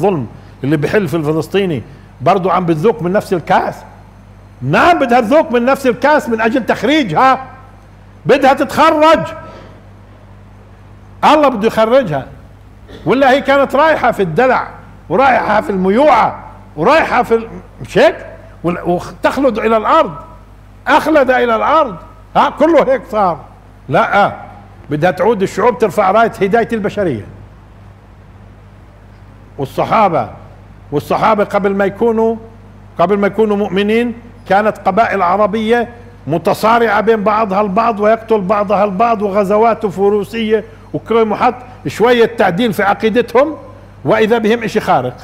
الظلم اللي بحل في الفلسطيني برضو عم بتذوق من نفس الكاس. نعم بدها تذوق من نفس الكاس من أجل تخريجها بدها تتخرج. الله بده يخرجها. ولا هي كانت رايحة في الدلع ورايحة في الميوعة ورايحة في مش هيك؟ وتخلد إلى الأرض. أخلد إلى الأرض. ها؟ كله هيك صار. لا بدها تعود الشعوب ترفع راية هداية البشرية. والصحابة والصحابة قبل ما يكونوا قبل ما يكونوا مؤمنين كانت قبائل عربية متصارعة بين بعضها البعض ويقتل بعضها البعض وغزوات فروسية وكل محط شوية تعديل في عقيدتهم وإذا بهم إشي خارق.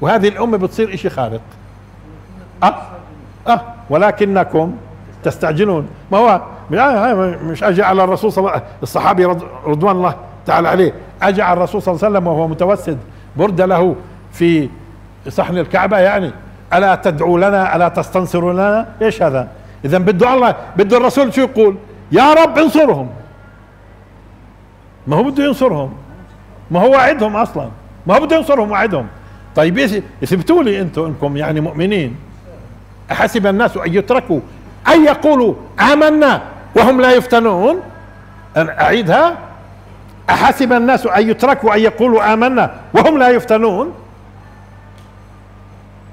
وهذه الأمة بتصير إشي خارق. أه؟ أه؟ ولكنكم تستعجلون. ما هو؟ مش أجي على الرسول صلى الله عليه وسلم الصحابي رضوان الله. تعالى عليه. أجى على الرسول صلى الله عليه وسلم وهو متوسد برد له في صحن الكعبة يعني. ألا تدعو لنا؟ ألا تستنصر لنا؟ إيش هذا؟ إذا بده الله بده الرسول شو يقول؟ يا رب انصرهم. ما هو بده ينصرهم. ما هو وعدهم أصلا. ما هو بده ينصرهم وعدهم. طيب اثبتوا لي أنتم إنكم يعني مؤمنين؟ أحسب الناس أن يتركوا أن يقولوا آمنا وهم لا يفتنون؟ أنا أعيدها؟ أحسب الناس أن يتركوا أن يقولوا آمنا وهم لا يفتنون؟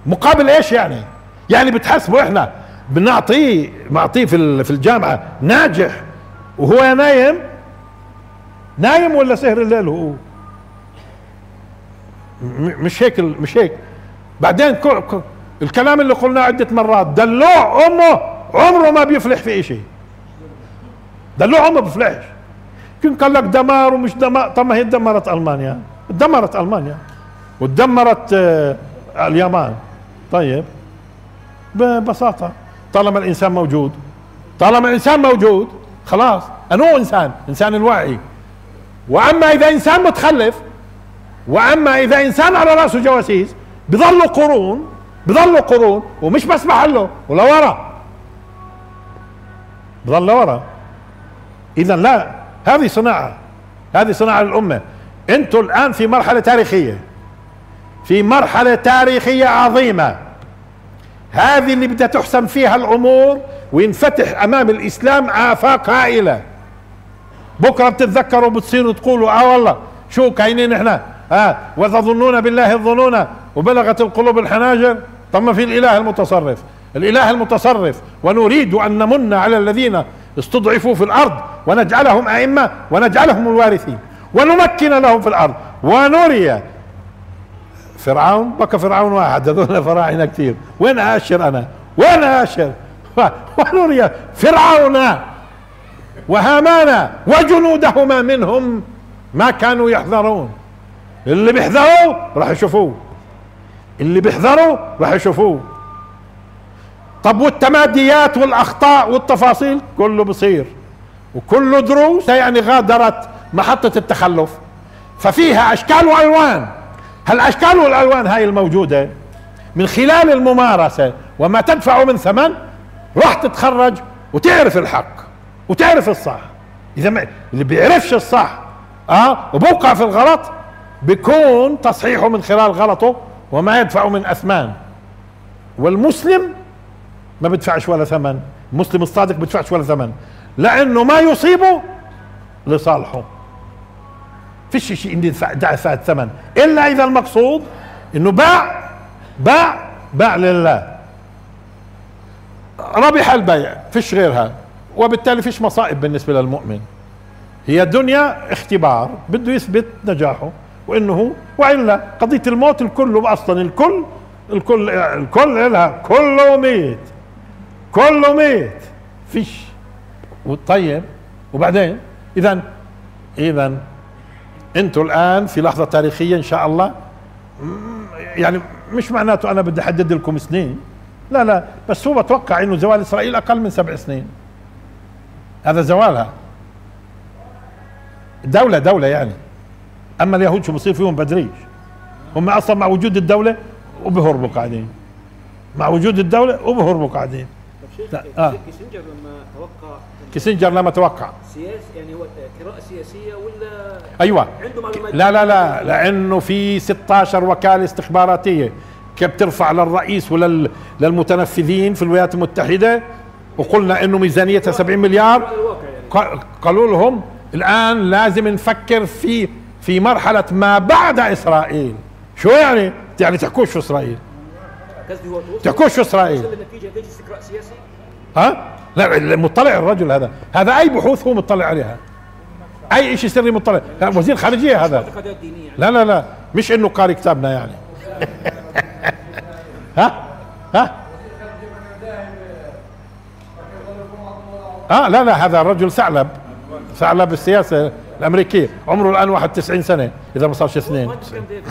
مقابل إيش يعني؟ يعني بتحسبوا إحنا بنعطيه معطيه في في الجامعة ناجح وهو نايم؟ نايم ولا سهر الليل هو؟ مش هيك مش هيك. بعدين الكلام اللي قلناه عدة مرات دلوع أمه عمره ما بيفلح في شيء دلوع أمه بيفلحش كن قال لك دمار ومش دمار. طب ما هي دمرت ألمانيا. دمرت ألمانيا. ودمرت آه، اليابان طيب. ببساطة. طالما الإنسان موجود. طالما الإنسان موجود خلاص. انو إنسان إنسان الوعي. وأما إذا إنسان متخلف وأما إذا إنسان على رأسه جواسيس بظلوا قرون بظلوا قرون ومش بس محله ولورا بظل لورا اذا لا. هذه صناعة. هذه صناعة للأمة. أنتم الآن في مرحلة تاريخية. في مرحلة تاريخية عظيمة. هذه اللي بدها تحسم فيها الأمور وينفتح أمام الإسلام آفاق هائلة. بكرة بتتذكروا بتصيروا تقولوا آه والله شو كاينين إحنا؟ آه وتظنون بالله الظنون وبلغت القلوب الحناجر طب ما في الإله المتصرف. الإله المتصرف ونريد أن نمن على الذين استضعفوا في الأرض ونجعلهم أئمة ونجعلهم الوارثين ونمكن لهم في الأرض. ونري فرعون بقى فرعون واحد هذول فراعنة كثير. وين آشر أنا؟ وين آشر؟ ونري فرعون وهامان وجنودهما منهم ما كانوا يحذرون. اللي بيحذروا راح يشوفوه. اللي بيحذروا راح يشوفوه. طب والتماديات والأخطاء والتفاصيل؟ كله بصير. وكله دروس يعني غادرت محطة التخلف. ففيها أشكال وألوان. هالأشكال والألوان هاي الموجودة من خلال الممارسة. وما تدفع من ثمن راح تتخرج وتعرف الحق وتعرف الصح. إذا ما اللي بيعرفش الصح آه وبوقع في الغلط بيكون تصحيحه من خلال غلطه وما يدفع من أثمان. والمسلم ما بدفعش ولا ثمن. المسلم الصادق بدفعش ولا ثمن. لأنه ما يصيبه لصالحه. فيش شيء اني دفع ثمن إلا إذا المقصود إنه باع باع باع لله. ربح البيع فيش غيرها. وبالتالي فيش مصائب بالنسبة للمؤمن. هي الدنيا اختبار بده يثبت نجاحه وإنه وإلا قضية الموت الكل أصلا الكل الكل الكل لها. كله ميت. كله ميت. فيش طيب. وبعدين؟ اذا اذا أنتم الآن في لحظة تاريخية إن شاء الله. يعني مش معناته أنا بدي أحدد لكم سنين. لا لا بس هو بتوقع إنه زوال إسرائيل أقل من سبع سنين. هذا زوالها. دولة دولة يعني. أما اليهود شو بصير فيهم؟ بدريش. هم أصلا مع وجود الدولة وبهربوا قاعدين. مع وجود الدولة وبهربوا قاعدين. آه. كيسنجر لما توقع كيسنجر لما توقع. سياسي يعني هو قراءة سياسية ولا أيوه. عنده معلومات؟ لا لا لا لأنه في 16 وكالة استخباراتية. كيف بترفع للرئيس ولل للمتنفذين في الولايات المتحدة؟ وقلنا إنه ميزانيتها 70 مليار. يعني. قالوا لهم الآن لازم نفكر في في مرحلة ما بعد إسرائيل. شو يعني؟ يعني تحكوش في إسرائيل. تحكوش إسرائيل. ها؟ لا مطلع الرجل هذا. هذا أي بحوث هو مطلع عليها؟ أي شيء سري مطلع؟ لا، وزير خارجية هذا. يعني. لا لا لا. مش إنه قاري كتابنا يعني. ها؟ ها؟ آه لا لا هذا رجل ثعلب. ثعلب السياسة الأمريكية. عمره الآن 91 سنة إذا ما صارش اثنين. مهندس كان ديفيد.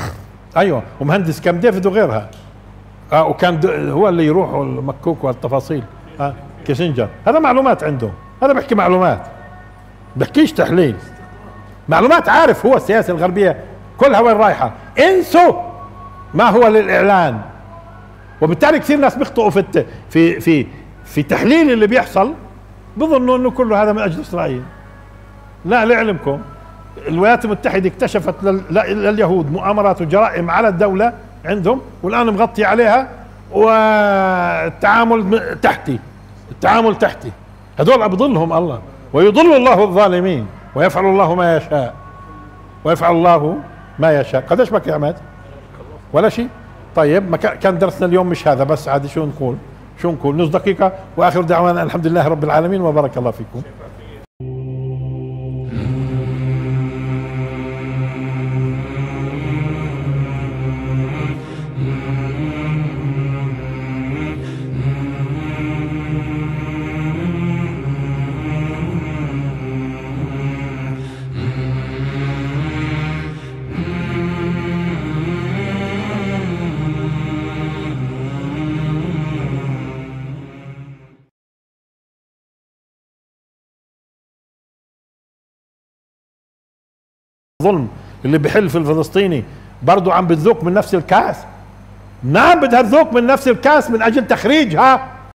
أيوه ومهندس كام ديفيد وغيرها. آه وكان هو اللي يروح المكوك والتفاصيل. آه. كيسنجر. هذا معلومات عنده. هذا بيحكي معلومات. بحكيش تحليل. معلومات عارف هو السياسة الغربية كلها وين رايحة. انسوا ما هو للإعلان. وبالتالي كثير ناس بيخطئوا في. في في في تحليل اللي بيحصل. بظنوا إنه كله هذا من أجل إسرائيل. لا لعلمكم الولايات المتحدة اكتشفت لل... لل- لليهود مؤامرات وجرائم على الدولة عندهم والآن مغطي عليها والتعامل تحتي. التعامل تحتي. هذول بضلهم الله. ويضل الله الظالمين. ويفعل الله ما يشاء. ويفعل الله ما يشاء. قديش بك يا عماد؟ ولا شيء؟ طيب ما كا- كان درسنا اليوم مش هذا بس عادي شو نقول؟ شو نقول؟ نص دقيقة وآخر دعوانا الحمد لله رب العالمين وبارك الله فيكم. الظلم اللي بحل في الفلسطيني برضو عم بتذوق من نفس الكاس. نعم بدها تذوق من نفس الكاس من أجل تخريجها.